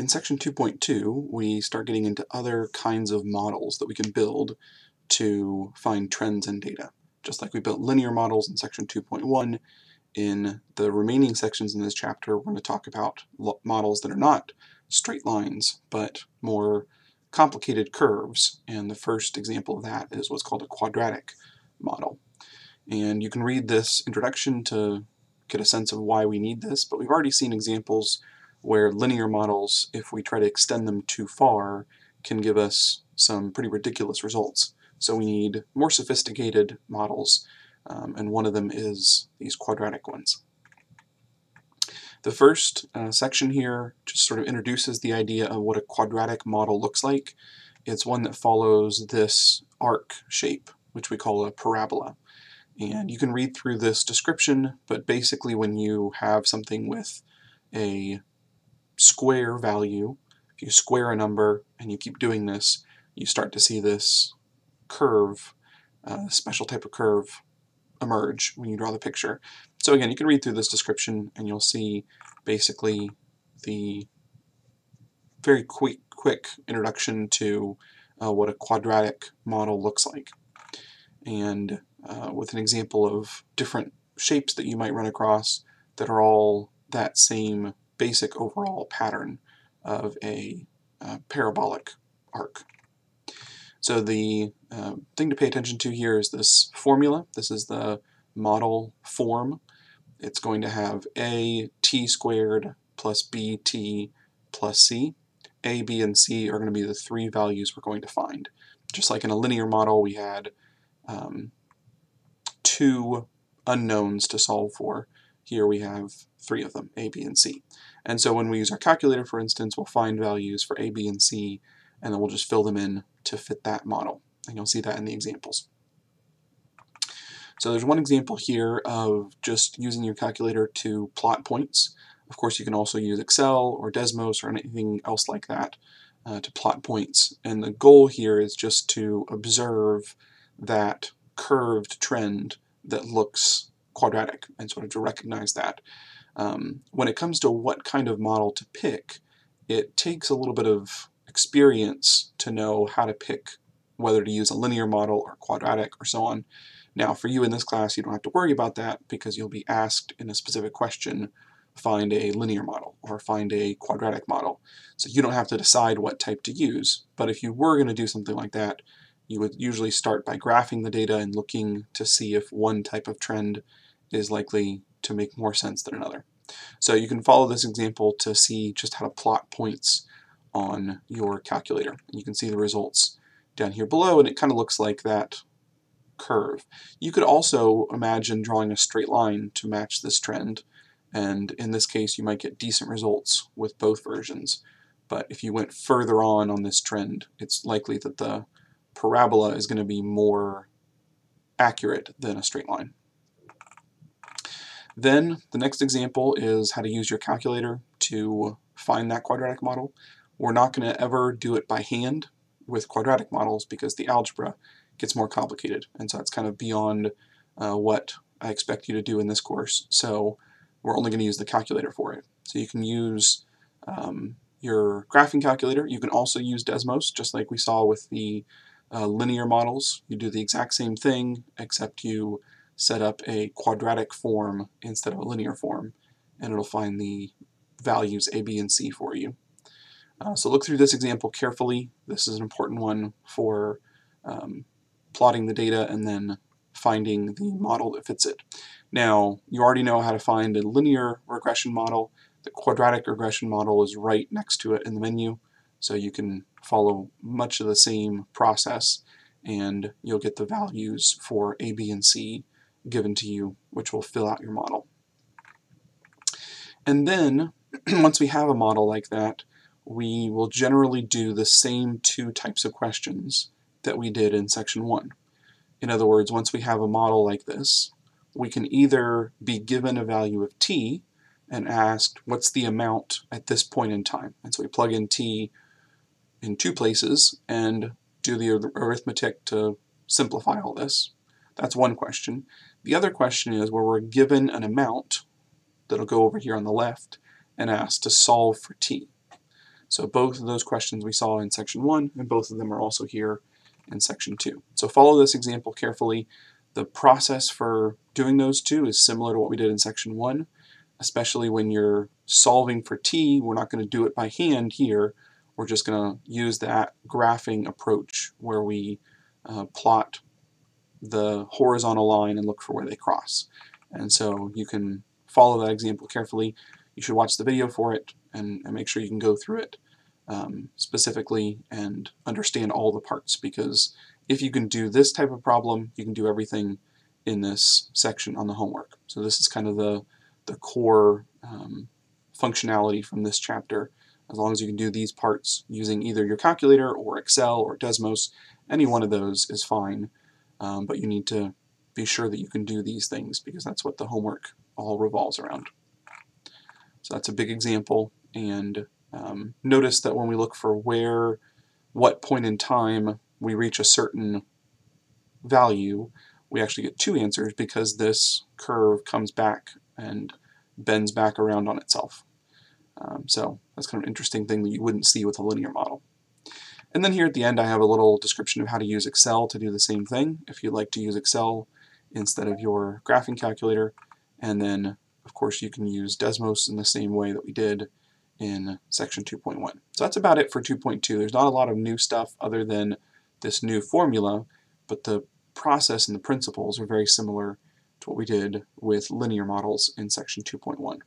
In section 2.2, we start getting into other kinds of models that we can build to find trends in data. Just like we built linear models in section 2.1, in the remaining sections in this chapter, we're going to talk about models that are not straight lines, but more complicated curves. And the first example of that is what's called a quadratic model. And you can read this introduction to get a sense of why we need this, but we've already seen examples where linear models, if we try to extend them too far, can give us some pretty ridiculous results. So we need more sophisticated models, um, and one of them is these quadratic ones. The first uh, section here just sort of introduces the idea of what a quadratic model looks like. It's one that follows this arc shape, which we call a parabola. And you can read through this description, but basically when you have something with a square value, if you square a number and you keep doing this, you start to see this curve, uh, special type of curve emerge when you draw the picture. So again, you can read through this description and you'll see basically the very quick, quick introduction to uh, what a quadratic model looks like. And uh, with an example of different shapes that you might run across that are all that same basic overall pattern of a uh, parabolic arc. So the uh, thing to pay attention to here is this formula. This is the model form. It's going to have a t squared plus bt plus c. a, b, and c are going to be the three values we're going to find. Just like in a linear model, we had um, two unknowns to solve for. Here we have three of them, a, b, and c. And so when we use our calculator, for instance, we'll find values for a, b, and c, and then we'll just fill them in to fit that model. And you'll see that in the examples. So there's one example here of just using your calculator to plot points. Of course, you can also use Excel or Desmos or anything else like that uh, to plot points. And the goal here is just to observe that curved trend that looks quadratic and sort of to recognize that. Um, when it comes to what kind of model to pick, it takes a little bit of experience to know how to pick whether to use a linear model or quadratic or so on. Now for you in this class you don't have to worry about that because you'll be asked in a specific question find a linear model or find a quadratic model. So you don't have to decide what type to use, but if you were going to do something like that, you would usually start by graphing the data and looking to see if one type of trend is likely to make more sense than another. So you can follow this example to see just how to plot points on your calculator. You can see the results down here below and it kind of looks like that curve. You could also imagine drawing a straight line to match this trend and in this case you might get decent results with both versions. But if you went further on on this trend, it's likely that the parabola is going to be more accurate than a straight line. Then the next example is how to use your calculator to find that quadratic model. We're not going to ever do it by hand with quadratic models because the algebra gets more complicated and so it's kind of beyond uh, what I expect you to do in this course. So we're only going to use the calculator for it. So you can use um, your graphing calculator. You can also use Desmos, just like we saw with the uh, linear models. You do the exact same thing, except you set up a quadratic form instead of a linear form, and it'll find the values a, b, and c for you. Uh, so look through this example carefully. This is an important one for um, plotting the data and then finding the model that fits it. Now, you already know how to find a linear regression model. The quadratic regression model is right next to it in the menu, so you can follow much of the same process and you'll get the values for A, B, and C given to you, which will fill out your model. And then, once we have a model like that, we will generally do the same two types of questions that we did in section 1. In other words, once we have a model like this, we can either be given a value of t and asked what's the amount at this point in time. And so we plug in t in two places and do the arithmetic to simplify all this. That's one question. The other question is where we're given an amount that'll go over here on the left and asked to solve for t. So both of those questions we saw in section 1, and both of them are also here in section 2. So follow this example carefully. The process for doing those two is similar to what we did in section 1, especially when you're solving for t. We're not going to do it by hand here. We're just going to use that graphing approach where we uh, plot the horizontal line and look for where they cross. And so you can follow that example carefully. You should watch the video for it and, and make sure you can go through it um, specifically and understand all the parts because if you can do this type of problem, you can do everything in this section on the homework. So this is kind of the, the core um, functionality from this chapter. As long as you can do these parts using either your calculator or Excel or Desmos, any one of those is fine, um, but you need to be sure that you can do these things because that's what the homework all revolves around. So that's a big example, and um, notice that when we look for where, what point in time we reach a certain value, we actually get two answers because this curve comes back and bends back around on itself. Um, so that's kind of an interesting thing that you wouldn't see with a linear model. And then here at the end I have a little description of how to use Excel to do the same thing if you'd like to use Excel instead of your graphing calculator. And then of course you can use Desmos in the same way that we did in section 2.1. So that's about it for 2.2. There's not a lot of new stuff other than this new formula, but the process and the principles are very similar to what we did with linear models in section 2.1.